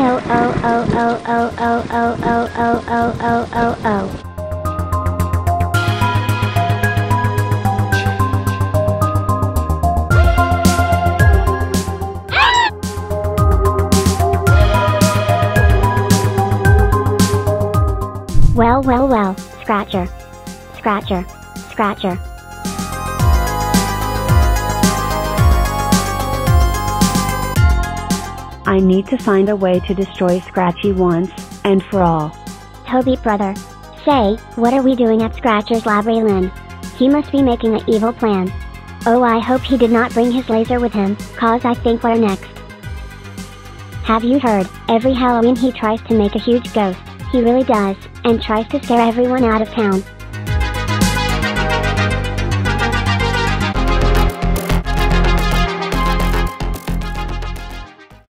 oh oh oh oh oh oh oh oh oh oh oh. Well, well, well, Scratcher. Scratcher. Scratcher. I need to find a way to destroy Scratchy once and for all. Toby brother. Say, what are we doing at Scratcher's labyrinth? He must be making an evil plan. Oh I hope he did not bring his laser with him, cause I think we're next. Have you heard, every Halloween he tries to make a huge ghost, he really does, and tries to scare everyone out of town.